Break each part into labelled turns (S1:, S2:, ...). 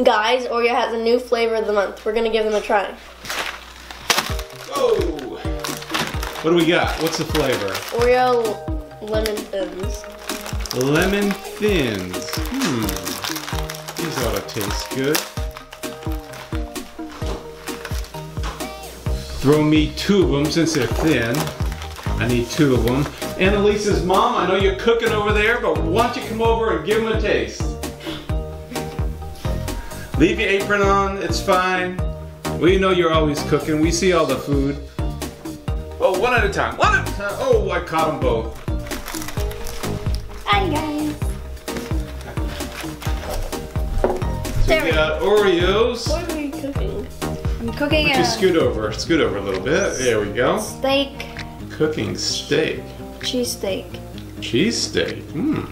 S1: Guys, Oreo has a new flavor of the month. We're gonna give them a try.
S2: Whoa! What do we got? What's the flavor?
S1: Oreo lemon thins.
S2: Lemon thins. Hmm. These ought to taste good. Throw me two of them since they're thin. I need two of them. Annalisa's mom, I know you're cooking over there, but why don't you come over and give them a taste? Leave your apron on, it's fine. We know you're always cooking. We see all the food. Oh, one at a time. One at a time. Oh, I caught them both.
S1: Hi guys.
S2: So
S1: There
S2: we got Oreos.
S1: What are you cooking?
S3: I'm cooking a
S2: Just scoot over. Scoot over a little bit. There we go.
S3: steak,
S2: Cooking steak.
S3: cheese steak.
S2: Cheese steak. Mmm.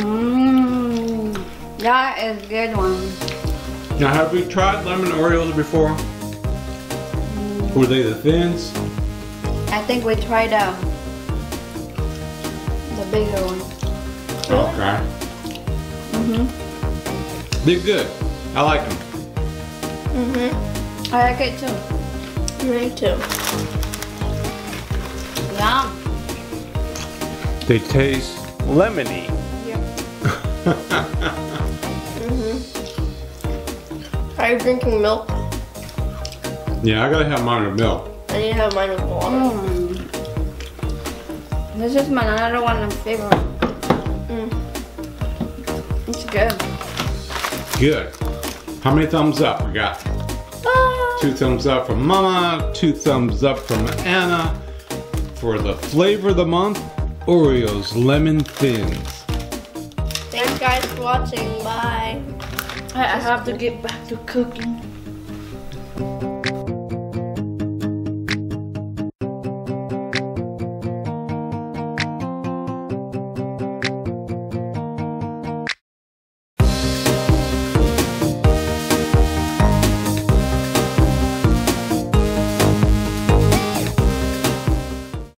S3: Mmm, that is a good one.
S2: Now, have we tried lemon Oreos before? Were they the thins?
S3: I think we tried um, the bigger one.
S2: Okay.
S3: Mm-hmm.
S2: They're good. I like them.
S1: Mm-hmm.
S3: I like it too.
S1: Me too.
S3: Yum.
S2: They taste lemony.
S1: Are you drinking milk?
S2: yeah, I gotta have mine with milk.
S1: I need to have mine with water.
S3: Mm. This is my another one of favorite.
S1: Mm.
S3: It's good.
S2: Good. How many thumbs up we got?
S1: Ah.
S2: Two thumbs up from Mama, two thumbs up from Anna. For the flavor of the month, Oreos Lemon Thins.
S1: Thanks guys for watching. Bye.
S3: I have to get back to cooking.